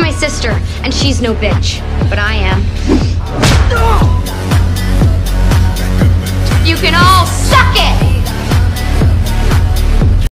my sister, and she's no bitch. But I am.